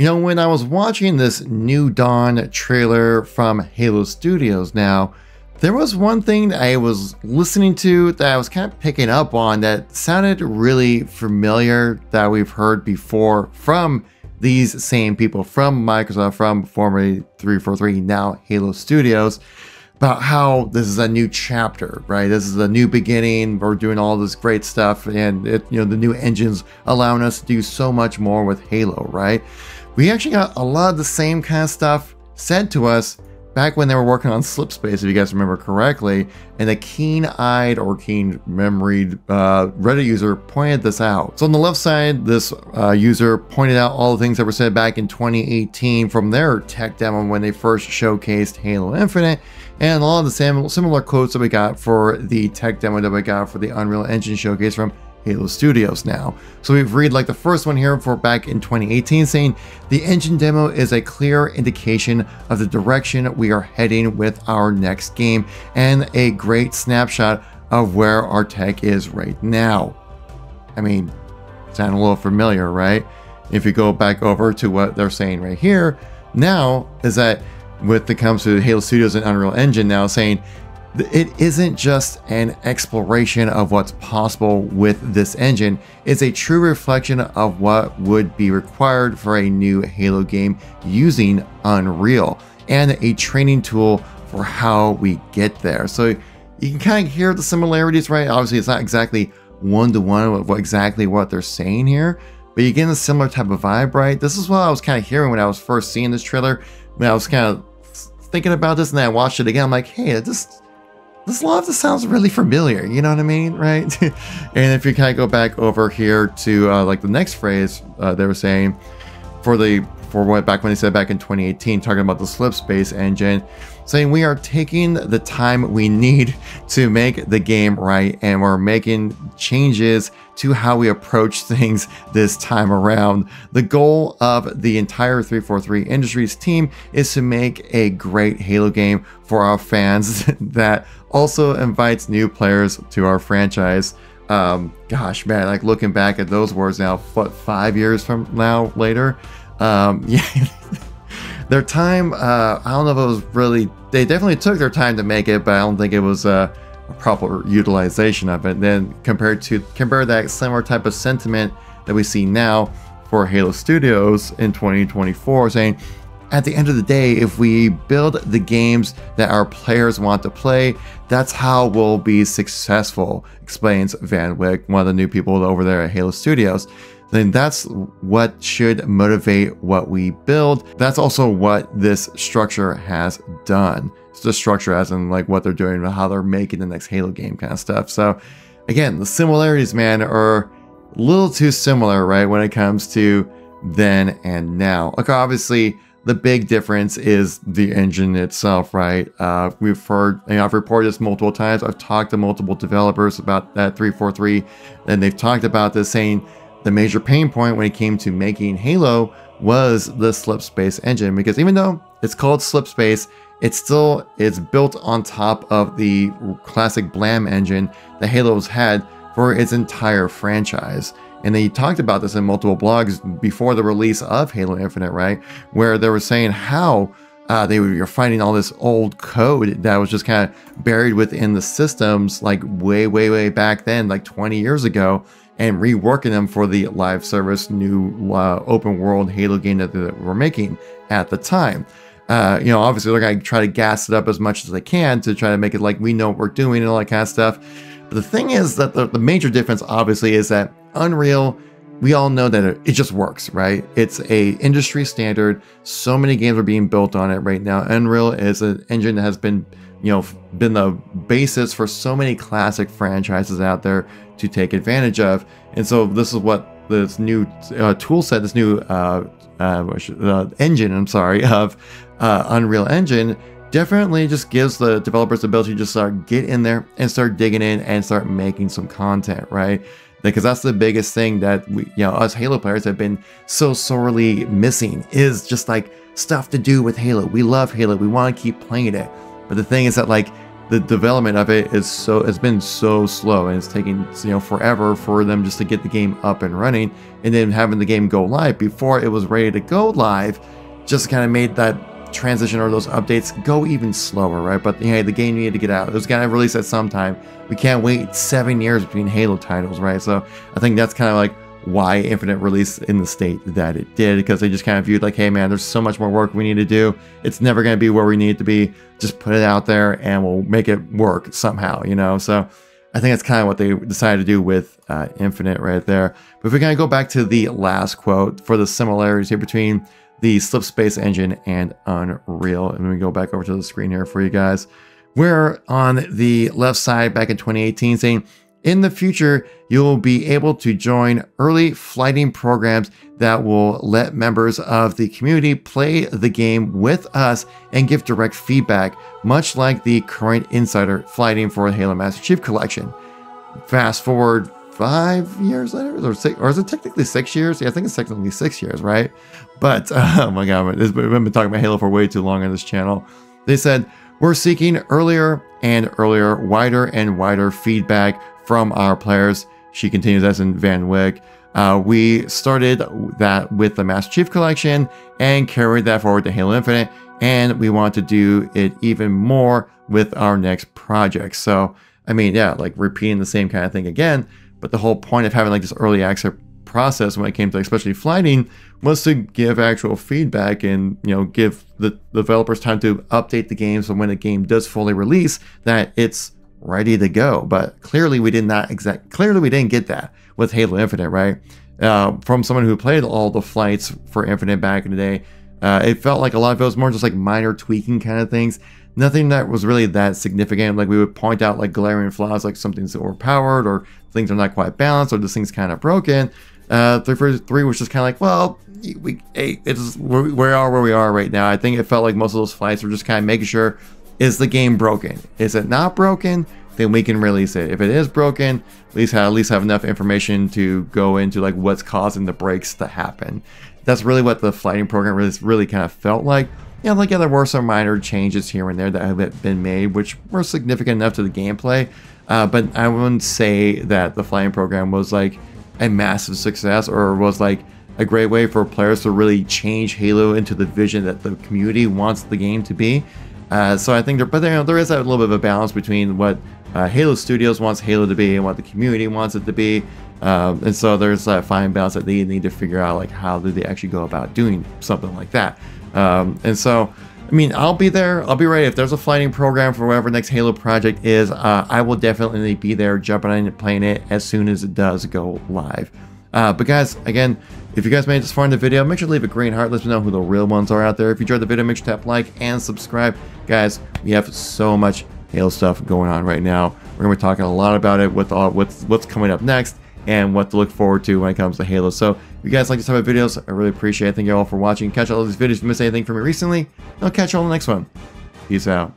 You know, when I was watching this New Dawn trailer from Halo Studios now, there was one thing that I was listening to that I was kind of picking up on that sounded really familiar that we've heard before from these same people from Microsoft, from formerly 343, now Halo Studios, about how this is a new chapter, right? This is a new beginning. We're doing all this great stuff, and it, you know the new engines allowing us to do so much more with Halo, right? We actually got a lot of the same kind of stuff said to us back when they were working on Slipspace, if you guys remember correctly, and a keen-eyed or keen-memoried uh, Reddit user pointed this out. So on the left side, this uh, user pointed out all the things that were said back in 2018 from their tech demo when they first showcased Halo Infinite, and a lot of the same, similar quotes that we got for the tech demo that we got for the Unreal Engine showcase from Halo Studios now. So we've read like the first one here for back in 2018 saying the engine demo is a clear indication of the direction we are heading with our next game and a great snapshot of where our tech is right now. I mean, sound a little familiar, right? If you go back over to what they're saying right here, now is that with the comes to Halo Studios and Unreal Engine now saying it isn't just an exploration of what's possible with this engine, it's a true reflection of what would be required for a new Halo game using Unreal and a training tool for how we get there. So you can kind of hear the similarities, right? Obviously, it's not exactly one to one of what, exactly what they're saying here, but you get a similar type of vibe, right? This is what I was kind of hearing when I was first seeing this trailer. When I was kind of thinking about this and then I watched it again, I'm like, hey, this this a lot sounds really familiar, you know what I mean, right? and if you kind of go back over here to uh, like the next phrase uh, they were saying for the for what back when they said back in 2018, talking about the Slipspace engine, saying we are taking the time we need to make the game right and we're making changes to how we approach things this time around. The goal of the entire 343 Industries team is to make a great Halo game for our fans that also invites new players to our franchise. Um, gosh, man, like looking back at those words now, what, five years from now later? Um, yeah, their time, uh, I don't know if it was really, they definitely took their time to make it, but I don't think it was a proper utilization of it. Then compared to, compare that similar type of sentiment that we see now for Halo Studios in 2024, saying, at the end of the day, if we build the games that our players want to play, that's how we'll be successful, explains Van Wyck, one of the new people over there at Halo Studios. Then that's what should motivate what we build. That's also what this structure has done. It's the structure as in like what they're doing how they're making the next Halo game kind of stuff. So again, the similarities, man, are a little too similar, right? When it comes to then and now. Like obviously, the big difference is the engine itself, right? Uh, we've heard, you know, I've reported this multiple times. I've talked to multiple developers about that 343, and they've talked about this, saying the major pain point when it came to making Halo was the Slipspace engine, because even though it's called Slipspace, it's still it's built on top of the classic Blam engine that Halo's had for its entire franchise. And they talked about this in multiple blogs before the release of Halo Infinite, right? Where they were saying how uh, they were finding all this old code that was just kind of buried within the systems, like way, way, way back then, like 20 years ago, and reworking them for the live service new uh, open world Halo game that they were making at the time. Uh, you know, obviously they're to try to gas it up as much as they can to try to make it like we know what we're doing and all that kind of stuff. But the thing is that the, the major difference, obviously, is that Unreal, we all know that it, it just works, right? It's a industry standard. So many games are being built on it right now. Unreal is an engine that has been, you know, been the basis for so many classic franchises out there to take advantage of. And so this is what this new uh, tool set, this new uh, uh, uh engine, I'm sorry, of uh, Unreal Engine definitely just gives the developers the ability to just start get in there and start digging in and start making some content, right? because that's the biggest thing that we, you know, us Halo players have been so sorely missing is just like stuff to do with Halo. We love Halo. We want to keep playing it. But the thing is that like the development of it is so has been so slow and it's taking you know forever for them just to get the game up and running and then having the game go live before it was ready to go live just kind of made that transition or those updates go even slower right? But hey the game needed to get out. It was gonna release at some time. We can't wait seven years between halo titles right? So i think that's kind of like why Infinite released in the state that it did because they just kind of viewed like, hey man, there's so much more work we need to do. It's never going to be where we need to be. Just put it out there and we'll make it work somehow, you know? So I think that's kind of what they decided to do with uh, Infinite right there. But if we kind of go back to the last quote for the similarities here between the Slip Space engine and Unreal, and we go back over to the screen here for you guys. We're on the left side back in 2018 saying, in the future, you will be able to join early flighting programs that will let members of the community play the game with us and give direct feedback, much like the current insider flighting for the Halo Master Chief Collection. Fast forward five years later, or, six, or is it technically six years? Yeah, I think it's technically six years, right? But oh my god, we've been talking about Halo for way too long on this channel. They said we're seeking earlier and earlier, wider and wider feedback from our players. She continues as in Van Wyck. Uh, we started that with the Master Chief Collection and carried that forward to Halo Infinite, and we want to do it even more with our next project. So, I mean, yeah, like repeating the same kind of thing again, but the whole point of having like this early access process when it came to especially flighting was to give actual feedback and you know give the developers time to update the game so when a game does fully release that it's ready to go. But clearly, we did not exact. Clearly, we didn't get that with Halo Infinite, right? Uh, from someone who played all the flights for Infinite back in the day, uh, it felt like a lot of it was more just like minor tweaking kind of things. Nothing that was really that significant. Like we would point out like glaring flaws, like something's overpowered or things are not quite balanced or this thing's kind of broken. Uh, 3 was just kind of like, well, we, hey, it's we are where we are right now. I think it felt like most of those flights were just kind of making sure is the game broken? Is it not broken? Then we can release it. If it is broken, at least have, at least have enough information to go into like what's causing the breaks to happen. That's really what the flighting program really, really kind of felt like. Yeah, like yeah, there were some minor changes here and there that have been made, which were significant enough to the gameplay. Uh, but I wouldn't say that the flighting program was like a massive success or was like a great way for players to really change Halo into the vision that the community wants the game to be. Uh, so I think there, but there, there is a little bit of a balance between what uh, Halo Studios wants Halo to be and what the community wants it to be. Um, and so there's that fine balance that they need to figure out, like how do they actually go about doing something like that. Um, and so, I mean, I'll be there. I'll be ready. If there's a flighting program for whatever next Halo project is, uh, I will definitely be there, jumping in and playing it as soon as it does go live. Uh, but guys, again, if you guys made it this far in the video, make sure to leave a green heart. Let me know who the real ones are out there. If you enjoyed the video, make sure to tap like and subscribe. Guys, we have so much Halo stuff going on right now. We're going to be talking a lot about it, with all, what's, what's coming up next, and what to look forward to when it comes to Halo. So if you guys like this type of videos, I really appreciate it. Thank you all for watching. Catch all these videos if you missed anything from me recently. I'll catch you all in the next one. Peace out.